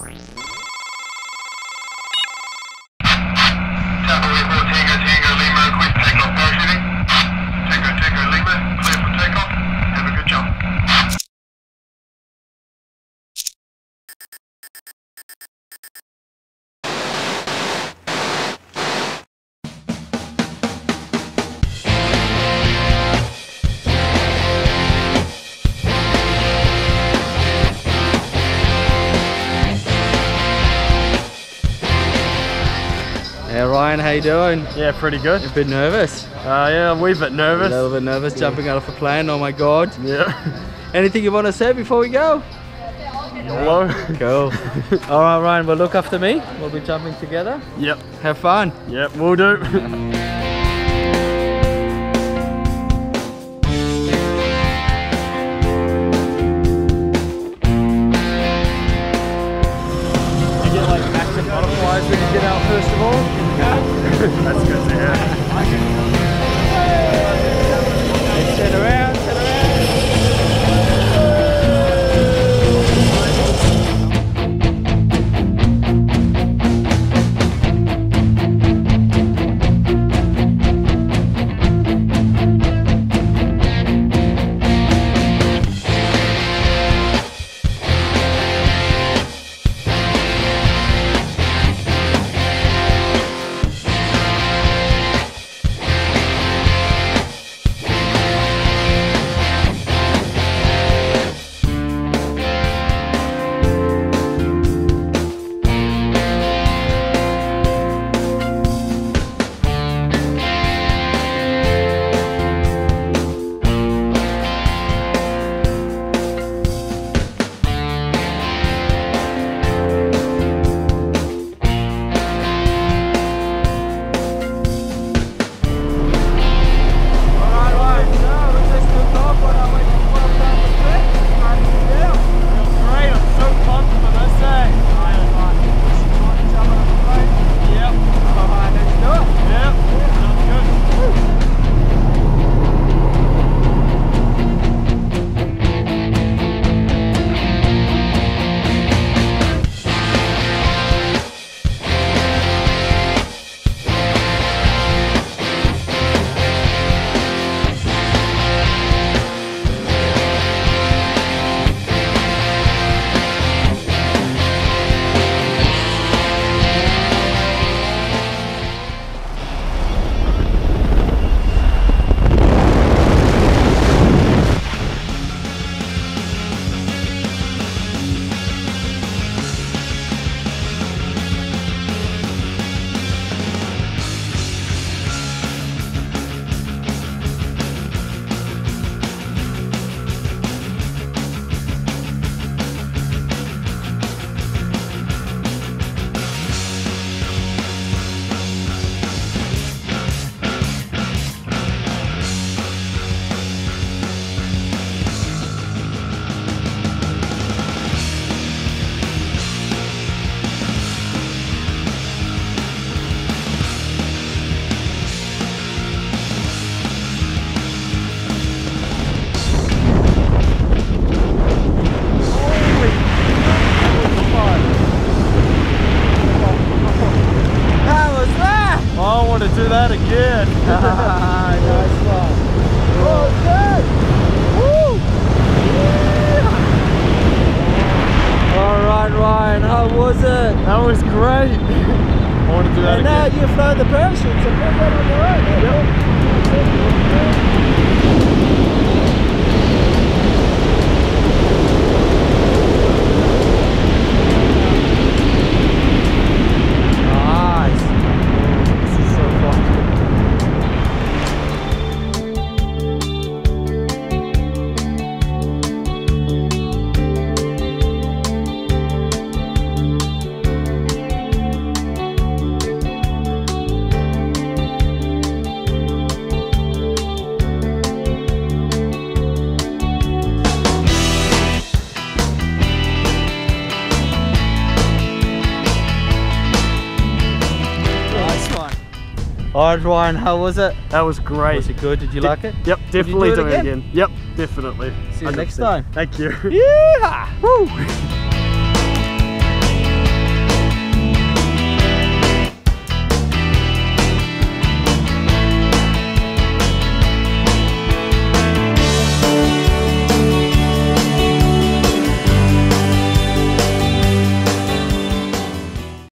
Bye. Ryan, how you doing? Yeah, pretty good. A bit nervous. Uh, yeah, a wee bit nervous. A little bit nervous jumping out of a plane. Oh my god. Yeah. Anything you want to say before we go? YOLO. Cool. All right, Ryan. Well, look after me. We'll be jumping together. yep. Have fun. Yep, we'll do. was great. I want to do that And now again. you fly the parachute, so put that on your own. Nice. All right, Ryan. How was it? That was great. Was it good? Did you like it? Yep, definitely do it do it again? again. Yep, definitely. See you next 100%. time. Thank you. Yeah. Woo.